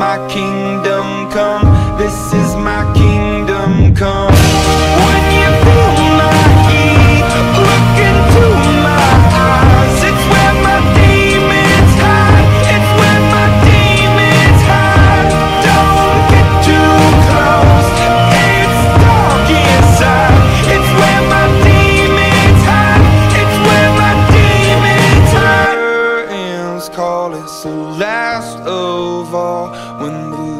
my kingdom come, this is my kingdom come. When you feel my heat, look into my eyes. It's where my demons hide, it's where my demons hide. Don't get too close, it's dark inside. It's where my demons hide, it's where my demons hide. Call it's the last of all